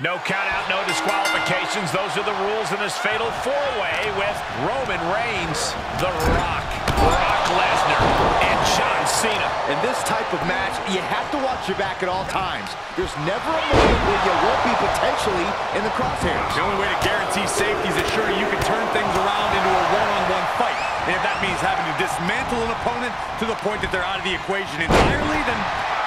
No count out, no disqualifications. Those are the rules in this fatal four-way with Roman Reigns, The Rock, Brock Lesnar, and John Cena. In this type of match, you have to watch your back at all times. There's never a moment where you won't be potentially in the crosshairs. The only way to guarantee safety is assuring you can turn things around into a one-on-one -on -one fight. And if that means having to dismantle an opponent to the point that they're out of the equation entirely, then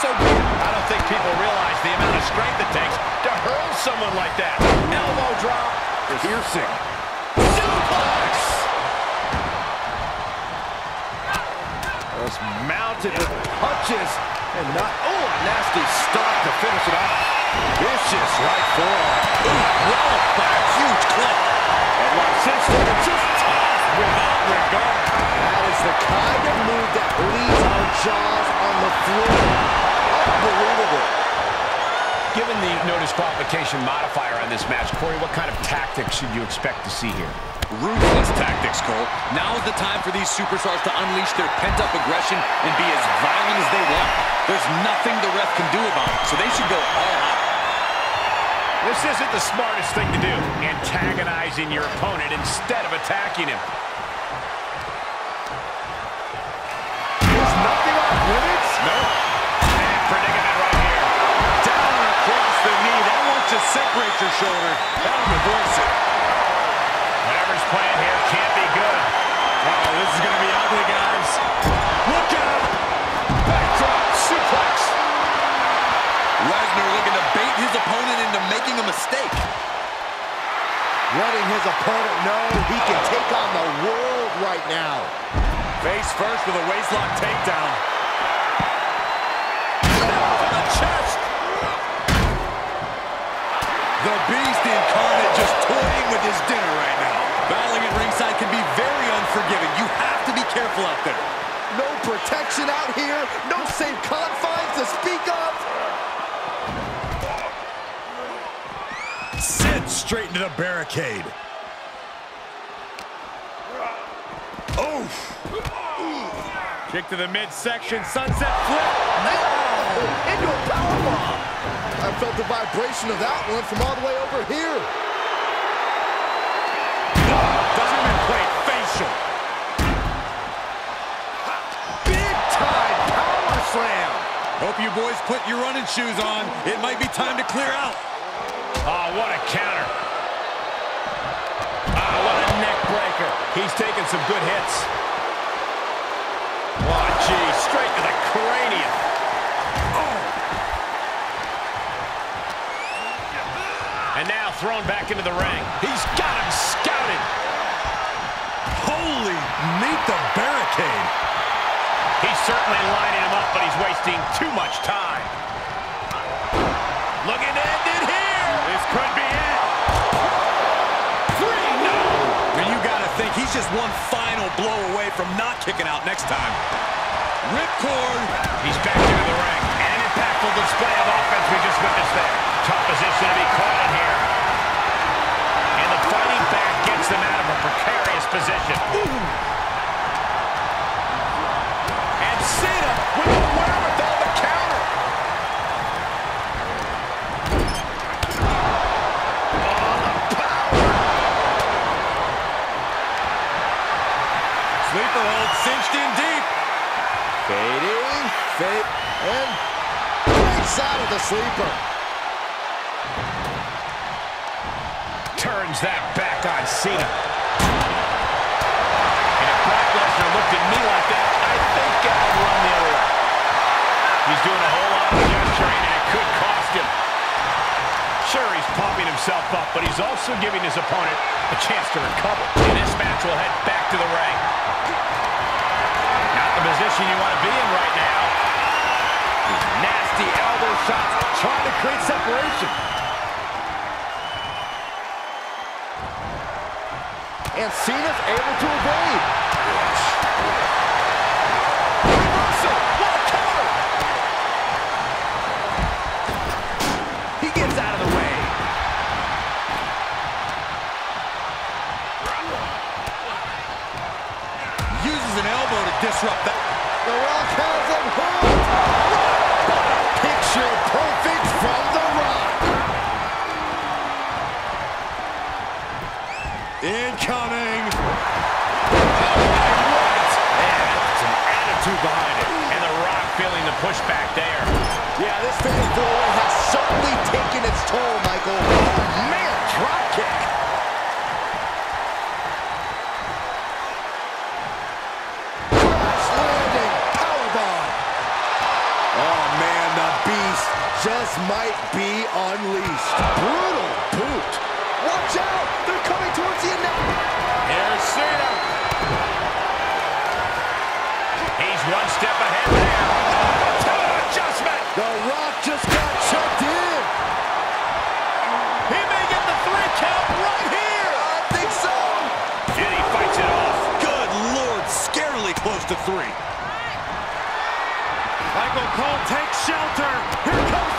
so be it. I don't think people realize the amount of strength it takes to hurl someone like that. Elbow drop. Piercing. Suplex. Just mounted with punches and not, oh, a nasty stop to finish it off. Vicious right forearm. Rolled by a huge clip. And Simpson just tossed without regard. That is the kind of move that leaves our jaws on the floor. Given the no disqualification modifier on this match, Corey, what kind of tactics should you expect to see here? Ruthless tactics, Cole. Now is the time for these superstars to unleash their pent-up aggression and be as violent as they want. There's nothing the ref can do about it, so they should go all out. This isn't the smartest thing to do, antagonizing your opponent instead of attacking him. Your shoulder. That'll reverse it. Whatever's playing here can't be good. Oh, this is going to be ugly, guys. Look out! Backdrop suplex. Lesnar looking to bait his opponent into making a mistake. Letting his opponent know he can take on the world right now. Face first with a waistlock takedown. His dinner right now. Battling at ringside can be very unforgiving. You have to be careful out there. No protection out here. No safe confines to speak of. Sent straight into the barricade. Oof. Kick to the midsection. Sunset flip. Oh, into a powerbomb. I felt the vibration of that one from all the way over here. Doesn't even play facial. Big time power slam. Hope you boys put your running shoes on. It might be time to clear out. Oh, what a counter. Oh, what a neck breaker. He's taking some good hits. Oh, gee, straight to the cranium. Oh. And now thrown back into the ring. He's got him meet the barricade. He's certainly lining him up, but he's wasting too much time. Looking to end it here. This could be it. Three, no. Mean, you got to think he's just one final blow away from not kicking out next time. Ripcord. He's back into the ring. Out of the sleeper. turns that back on Cena. And if Brock Lesnar looked at me like that, I think I'd run the other way. He's doing a whole lot of gesturing, and it could cost him. Sure, he's pumping himself up, but he's also giving his opponent a chance to recover. And this match will head back to the ring. Not the position you want to be in right now. Nasty elbow shots trying to create separation. and Cena's able to evade. He gets out of the way. Uses an elbow to disrupt that. Toll, Michael. Oh, man, drop kick. Crash landing, powerbomb. Oh, man, the beast just might be unleashed. Brutal boot. Watch out, they're coming towards you now. Three. Michael Cole takes shelter. Here comes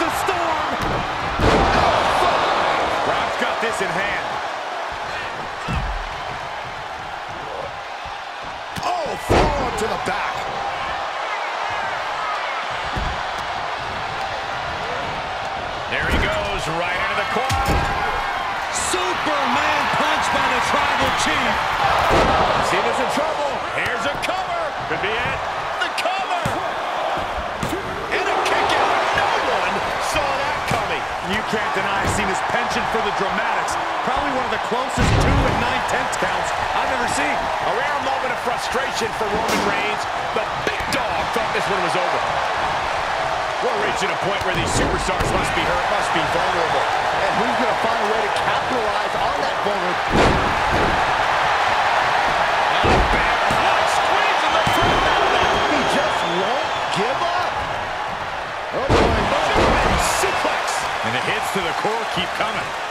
penchant for the dramatics. Probably one of the closest two and nine-tenths counts I've ever seen. A rare moment of frustration for Roman Reigns, but Big Dog thought this one was over. We're reaching a point where these superstars must be hurt, must be vulnerable. And who's going to find a way to capitalize on that vulnerability? Squeezing the fruit out of that. He just won't give up. Oh, boy. Suplex. And the hits to the core keep coming.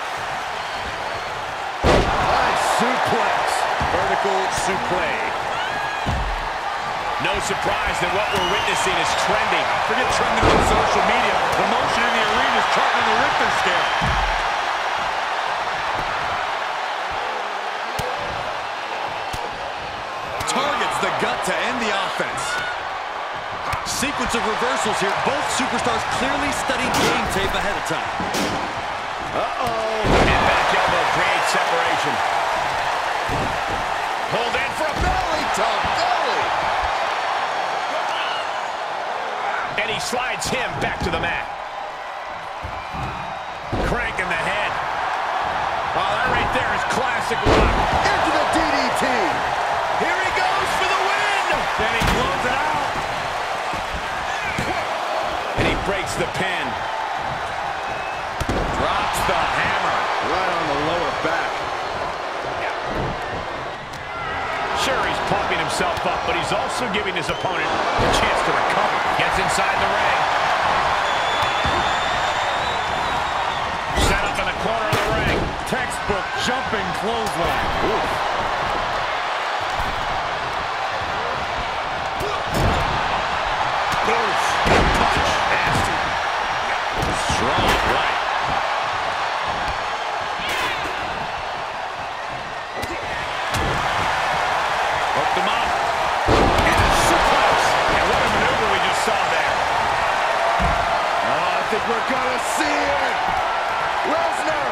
Suplex. Vertical suplex. No surprise that what we're witnessing is trending. Forget trending on social media. The motion in the arena is charting on the Richter scale. Targets the gut to end the offense. Sequence of reversals here. Both superstars clearly studying game tape ahead of time. Uh-oh. And back elbow creates separation. Pulled in for a Belly to belly. And he slides him back to the mat. Cranking the head. Oh, that right there is classic rock. Into the DDT. Here he goes for the win. Then he blows it out. And he breaks the pin. Drops the hammer. Right on the lower back. Sure, he's pumping himself up, but he's also giving his opponent a chance to recover. Gets inside the ring. Set up in the corner of the ring. Textbook jumping clothesline. Oof. We're gonna see it. Lesnar.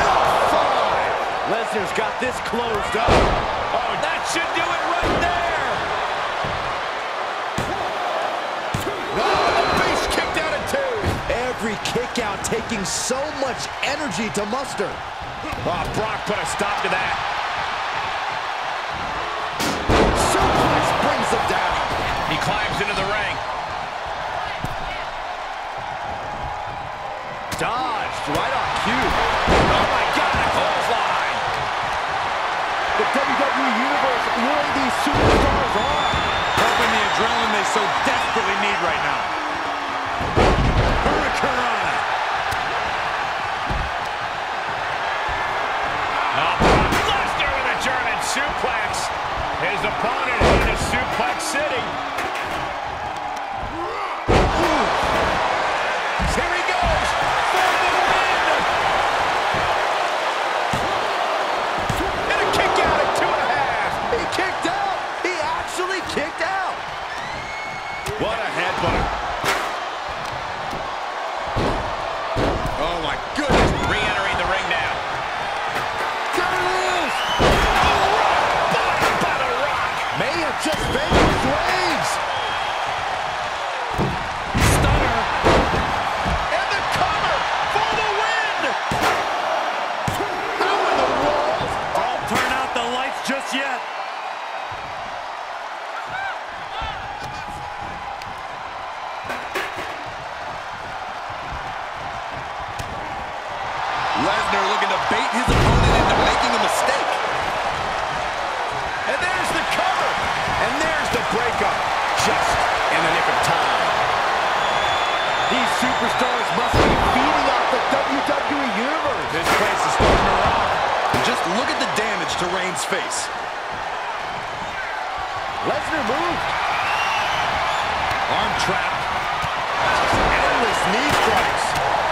F5. Lesnar's got this closed up. Oh, that should do it right there. Oh, the face kicked out at two. Every kick out taking so much energy to muster. Oh, Brock put a stop to that. WWE Universe really these superstars are. Pumping the adrenaline they so desperately need right now. Suplex. His opponent in suplex city. may have just faked his waves. Face. Lesnar moved. Arm trap. Endless knee strikes.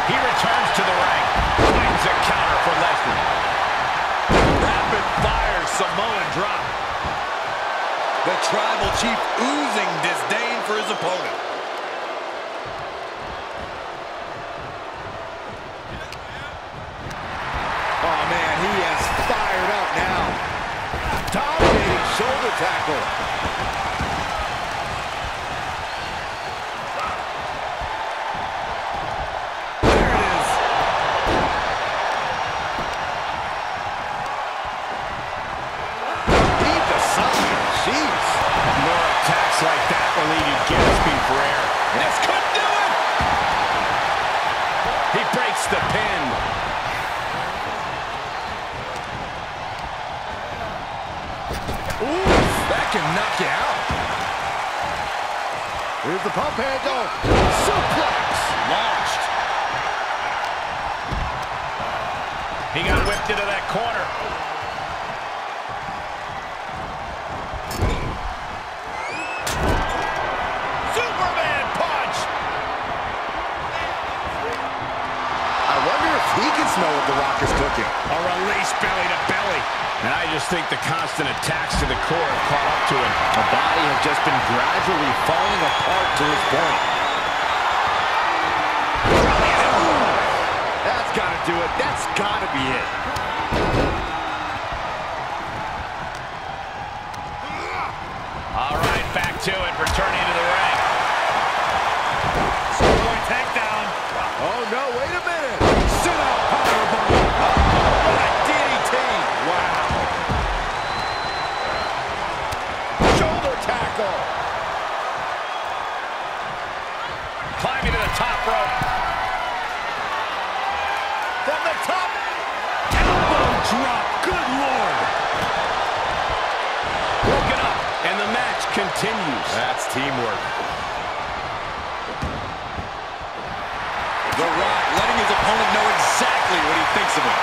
He returns to the ring. Finds a counter for Lesnar. Rapid fire Samoan drop. The tribal chief oozing disdain for his opponent. Oh, man, he is fired up now. Dominating shoulder tackle. Here's the pump handle. Suplex. Launched. He got whipped into that corner. Superman punch! I wonder if he can smell what The Rock is cooking. A release belly to belly. And I just think the constant attacks to the core have caught up to him. The body has just been gradually falling apart to this point. That's got to do it. That's got to be it. The Rock letting his opponent know exactly what he thinks of him.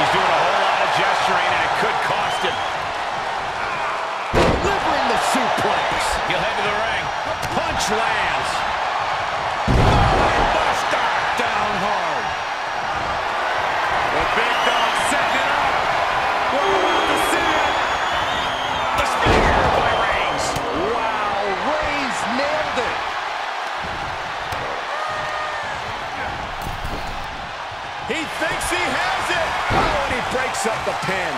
He's doing a whole lot of gesturing, and it could cost him. Delivering the suplex. He'll head to the ring. Punch lands. Pin.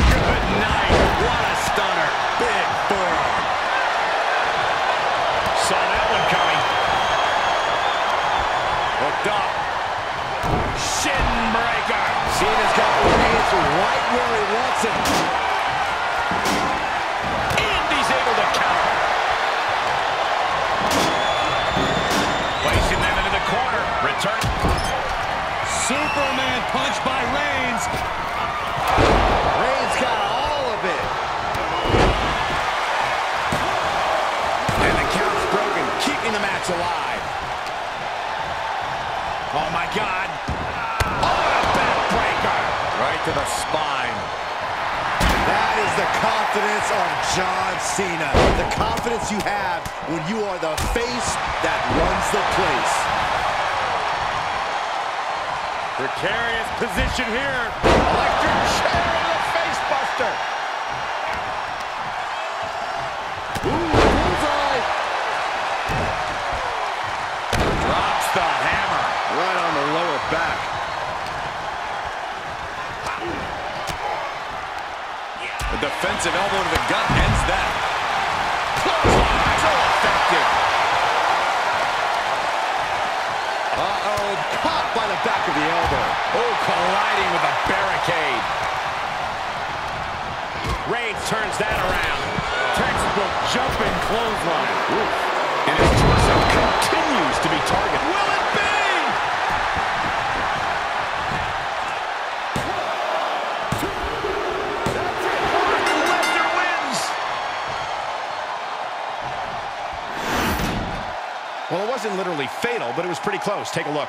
Good night. What a stunner. Big forearm. Saw that one coming. Hooked up. Shin breaker. Cena's got Reigns right where he That is the confidence of John Cena. The confidence you have when you are the face that runs the place. Precarious position here. Electric chair and a face buster. Ooh, bullseye. Drops the hammer. Right on the lower back. A defensive elbow to the gut ends that. Clothesline, so effective. Uh-oh, caught by the back of the elbow. Oh, colliding with a barricade. Reigns turns that around. Textbook jumping clothesline. And Well, it wasn't literally fatal, but it was pretty close. Take a look.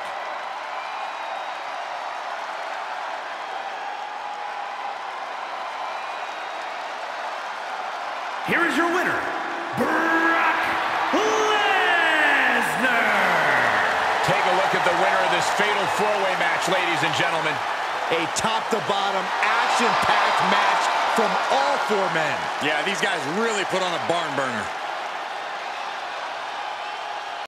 Here is your winner, Brock Lesnar. Take a look at the winner of this fatal four-way match, ladies and gentlemen. A top-to-bottom, action-packed match from all four men. Yeah, these guys really put on a barn burner.